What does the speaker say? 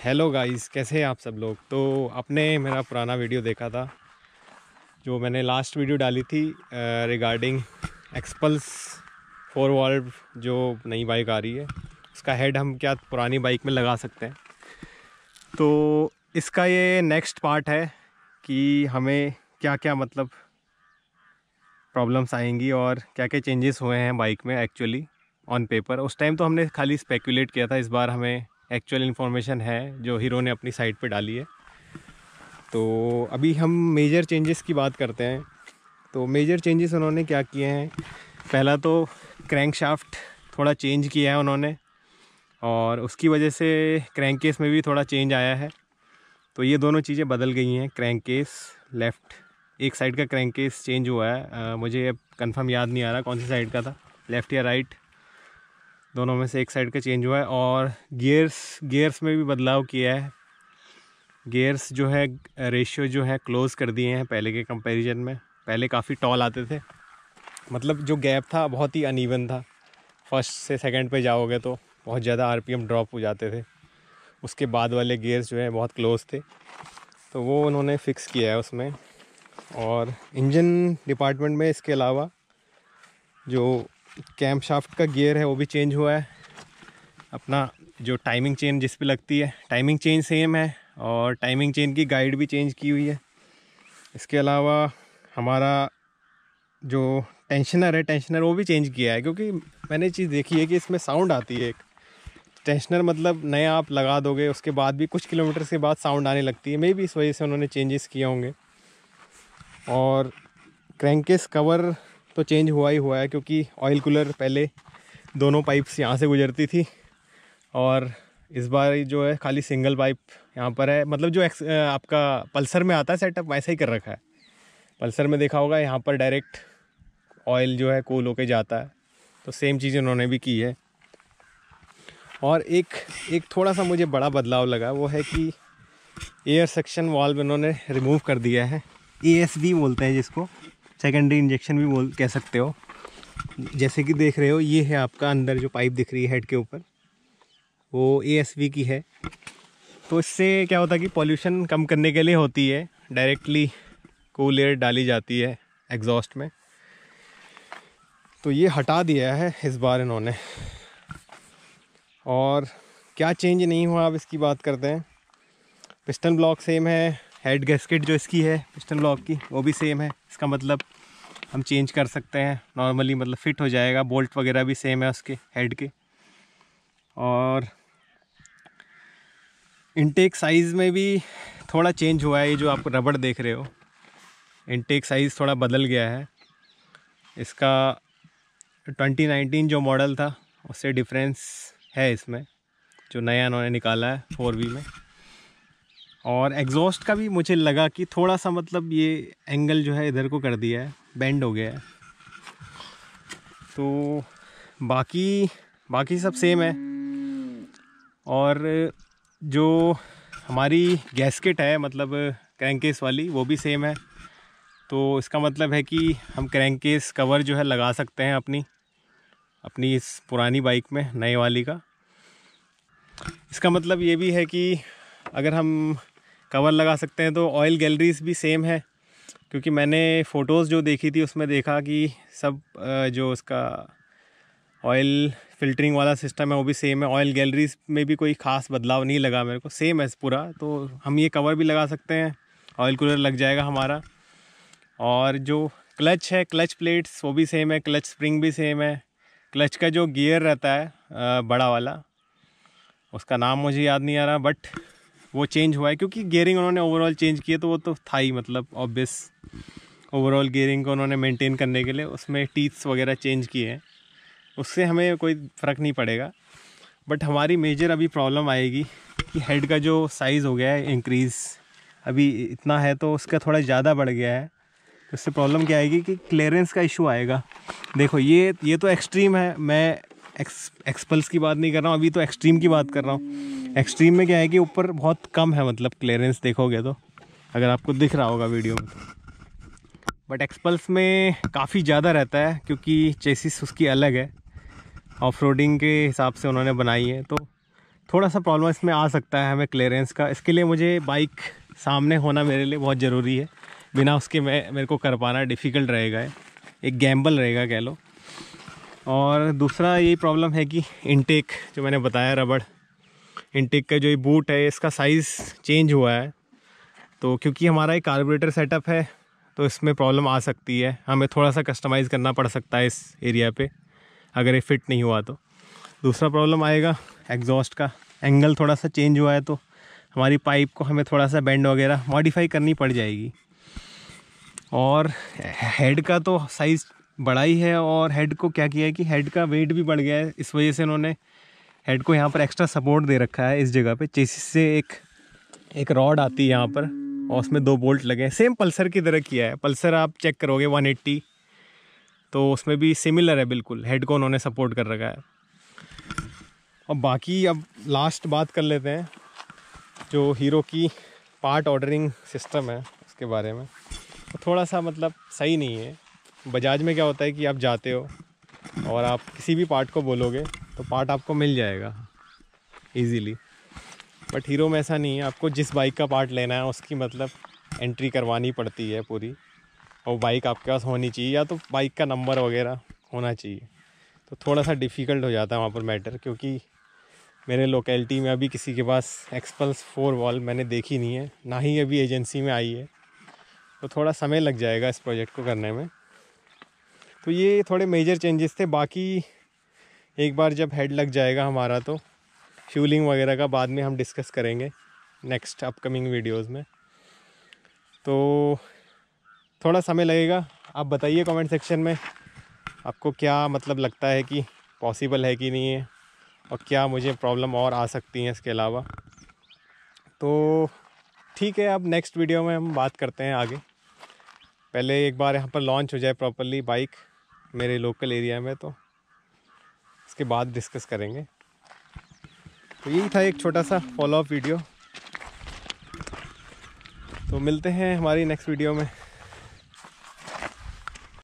Hello guys कैसे हैं आप सब लोग? तो आपने मेरा पुराना वीडियो देखा था, जो मैंने लास्ट वीडियो डाली थी रिगार्डिंग एक्सपल्स फोर वॉल्व जो नई बाइक आ रही है। उसका हेड हम क्या पुरानी बाइक में लगा सकते हैं? तो इसका ये नेक्स्ट पार्ट है कि हमें क्या क्या मतलब प्रॉब्लम्स आएँगी और क्या क्या चेंजेस हुए हैं बाइक में एक्चुअली ऑन पेपर उस टाइम तो हमने खाली स्पेकुलेट किया था, इस बार हमें एक्चुअल इन्फॉर्मेशन है जो हीरो ने अपनी साइट पे डाली है। तो अभी हम मेजर चेंजेस की बात करते हैं। तो मेजर चेंजेस उन्होंने क्या किए हैं? पहला तो क्रैंक शाफ्ट थोड़ा चेंज किया है उन्होंने और उसकी वजह से क्रैंक केस में भी थोड़ा चेंज आया है। तो ये दोनों चीज़ें बदल गई हैं। क्रैंक केस लेफ़्ट एक साइड का क्रैंक केस चेंज हुआ है। आ, मुझे अब कंफर्म याद नहीं आ रहा कौन सी साइड का था। लेफ़्ट या राइट दोनों में से एक साइड का चेंज हुआ है और गियर्स गियर्स में भी बदलाव किया है। गियर्स जो है रेशियो जो है क्लोज़ कर दिए हैं पहले के कंपैरिजन में। पहले काफ़ी टॉल आते थे। मतलब जो गैप था, बहुत ही अनइवन था। फ़र्स्ट से सेकंड पे जाओगे तो बहुत ज़्यादा आरपीएम ड्रॉप हो जाते थे। उसके बाद वाले गियर्स जो है बहुत क्लोज थे। तो वो उन्होंने फ़िक्स किया है उसमें। और इंजन डिपार्टमेंट में इसके अलावा जो कैम्प शाफ्ट का गियर है, वो भी चेंज हुआ है। अपना जो टाइमिंग चेन जिस पे लगती है टाइमिंग चेन सेम है और टाइमिंग चेन की गाइड भी चेंज की हुई है। इसके अलावा हमारा जो टेंशनर है टेंशनर वो भी चेंज किया है, क्योंकि मैंने चीज़ देखी है कि इसमें साउंड आती है एक। टेंशनर मतलब नया आप लगा दोगे, उसके बाद भी कुछ किलोमीटर के बाद साउंड आने लगती है। मे भी इस वजह से उन्होंने चेंजेस किए होंगे। और क्रैंकेस कवर तो चेंज हुआ ही हुआ है क्योंकि ऑयल कूलर पहले दोनों पाइप्स यहाँ से गुजरती थी और इस बार जो है खाली सिंगल पाइप यहाँ पर है। मतलब जो आपका पल्सर में आता है सेटअप वैसा ही कर रखा है। पल्सर में देखा होगा, यहाँ पर डायरेक्ट ऑयल जो है कूल होके जाता है। तो सेम चीज़ उन्होंने भी की है। और एक एक थोड़ा सा मुझे बड़ा बदलाव लगा, वो है कि एयर सेक्शन वाल्व इन्होंने रिमूव कर दिया है। एएसबी बोलते हैं जिसको। सेकेंडरी इंजेक्शन भी बोल, कह सकते हो। जैसे कि देख रहे हो, ये है आपका अंदर जो पाइप दिख रही है हेड के ऊपर। वो एएसवी की है। तो इससे क्या होता है कि पॉल्यूशन कम करने के लिए होती है। डायरेक्टली कूल एयर डाली जाती है एग्जॉस्ट में। तो ये हटा दिया है इस बार इन्होंने। और क्या चेंज नहीं हुआ, अब इसकी बात करते हैं। पिस्टन ब्लॉक सेम है। हेड गैस्केट जो इसकी है पिस्टन लॉक की, वो भी सेम है। इसका मतलब हम चेंज कर सकते हैं। नॉर्मली मतलब फ़िट हो जाएगा। बोल्ट वगैरह भी सेम है उसके हेड के। और इनटेक साइज़ में भी थोड़ा चेंज हुआ है ये जो आप रबड़ देख रहे हो। इनटेक साइज़ थोड़ा बदल गया है। इसका 2019 जो मॉडल था, उससे डिफरेंस है इसमें, जो नया इन्होंने निकाला है फोर वी में। और एग्जॉस्ट का भी मुझे लगा कि थोड़ा सा मतलब ये एंगल जो है इधर को कर दिया है बेंड हो गया है। तो बाकी बाकी सब सेम है। और जो हमारी गैसकेट है मतलब क्रैंकेस वाली, वो भी सेम है। तो इसका मतलब है कि हम क्रैंकेस कवर जो है लगा सकते हैं अपनी अपनी इस पुरानी बाइक में नए वाली का। इसका मतलब ये भी है कि अगर हम कवर लगा सकते हैं तो ऑयल गैलरीज भी सेम है, क्योंकि मैंने फ़ोटोज़ जो देखी थी, उसमें देखा कि सब जो उसका ऑयल फिल्टरिंग वाला सिस्टम है, वो भी सेम है। ऑयल गैलरीज में भी कोई ख़ास बदलाव नहीं लगा मेरे को सेम है पूरा। तो हम ये कवर भी लगा सकते हैं ऑयल कूलर लग जाएगा हमारा। और जो क्लच है क्लच प्लेट्स वो भी सेम है। क्लच स्प्रिंग भी सेम है। क्लच का जो गियर रहता है बड़ा वाला, उसका नाम मुझे याद नहीं आ रहा बट वो चेंज हुआ है, क्योंकि गेयरिंग उन्होंने ओवरऑल चेंज किए तो वो तो था ही मतलब ऑब्वियस ओवरऑल गेयरिंग को उन्होंने मेंटेन करने के लिए उसमें टीथ्स वगैरह चेंज किए हैं। उससे हमें कोई फ़र्क नहीं पड़ेगा। बट हमारी मेजर अभी प्रॉब्लम आएगी कि हेड का जो साइज़ हो गया है इंक्रीज़ अभी इतना है तो उसका थोड़ा ज़्यादा बढ़ गया है। उससे प्रॉब्लम क्या आएगी कि क्लियरेंस का इशू आएगा। देखो, ये ये तो एक्सट्रीम है, मैं एक्स एक्सपल्स की बात नहीं कर रहा हूँ, अभी तो एक्सट्रीम की बात कर रहा हूँ। एक्सट्रीम में क्या है कि ऊपर बहुत कम है मतलब क्लियरेंस देखोगे तो अगर आपको दिख रहा होगा वीडियो में। बट एक्सपल्स में काफ़ी ज़्यादा रहता है, क्योंकि चेसिस उसकी अलग है। ऑफ़ के हिसाब से उन्होंने बनाई है तो थोड़ा सा प्रॉब्लम इसमें आ सकता है हमें क्लियरेंस का। इसके लिए मुझे बाइक सामने होना मेरे लिए बहुत ज़रूरी है। बिना उसके मैं, मेरे को कर पाना डिफ़िकल्ट रहेगा एक गैम्बल रहेगा कह लो। और दूसरा यही प्रॉब्लम है कि इनटेक जो मैंने बताया, रबड़। इनटेक का जो ये बूट है, इसका साइज़ चेंज हुआ है। तो क्योंकि हमारा एक कार्बोरेटर सेटअप है तो इसमें प्रॉब्लम आ सकती है। हमें थोड़ा सा कस्टमाइज़ करना पड़ सकता है इस एरिया पे, अगर ये फिट नहीं हुआ तो। दूसरा प्रॉब्लम आएगा एग्जॉस्ट का। एंगल थोड़ा सा चेंज हुआ है तो हमारी पाइप को हमें थोड़ा सा बेंड वगैरह मॉडिफाई करनी पड़ जाएगी। और हेड का तो साइज़ बड़ा ही है, और हेड को क्या किया है कि हेड का वेट भी बढ़ गया है। इस वजह से उन्होंने हेड को यहाँ पर एक्स्ट्रा सपोर्ट दे रखा है इस जगह पे। चेसिस से एक एक रॉड आती है यहाँ पर और उसमें दो बोल्ट लगे हैं। सेम पल्सर की तरह किया है। पल्सर आप चेक करोगे 180 तो उसमें भी सिमिलर है बिल्कुल। हेड को उन्होंने सपोर्ट कर रखा है। और बाकी अब लास्ट बात कर लेते हैं, जो हीरो की पार्ट ऑर्डरिंग सिस्टम है उसके बारे में। तो थोड़ा सा मतलब सही नहीं है। बजाज में क्या होता है कि आप जाते हो और आप किसी भी पार्ट को बोलोगे तो पार्ट आपको मिल जाएगा इजीली बट हीरो में ऐसा नहीं है, आपको जिस बाइक का पार्ट लेना है, उसकी मतलब एंट्री करवानी पड़ती है पूरी। और बाइक आपके पास होनी चाहिए, या तो बाइक का नंबर वगैरह होना चाहिए। तो थोड़ा सा डिफ़िकल्ट हो जाता है वहाँ पर मैटर क्योंकि मेरे लोकेलिटी में अभी किसी के पास एक्सपल्स फोर वॉल मैंने देखी नहीं है, ना ही अभी एजेंसी में आई है। तो थोड़ा समय लग जाएगा इस प्रोजेक्ट को करने में। तो ये थोड़े मेजर चेंजेस थे, बाकी एक बार जब हेड लग जाएगा हमारा तो फ्यूलिंग वगैरह का बाद में हम डिस्कस करेंगे नेक्स्ट अपकमिंग वीडियोस में। तो थोड़ा समय लगेगा। आप बताइए कमेंट सेक्शन में आपको क्या मतलब लगता है कि पॉसिबल है कि नहीं है और क्या मुझे प्रॉब्लम और आ सकती हैं इसके अलावा। तो ठीक है, अब नेक्स्ट वीडियो में हम बात करते हैं आगे। पहले एक बार यहाँ पर लॉन्च हो जाए प्रॉपरली बाइक मेरे लोकल एरिया में तो। उसके बाद डिस्कस करेंगे। तो यही था एक छोटा सा फॉलोअप वीडियो तो मिलते हैं हमारी नेक्स्ट वीडियो में।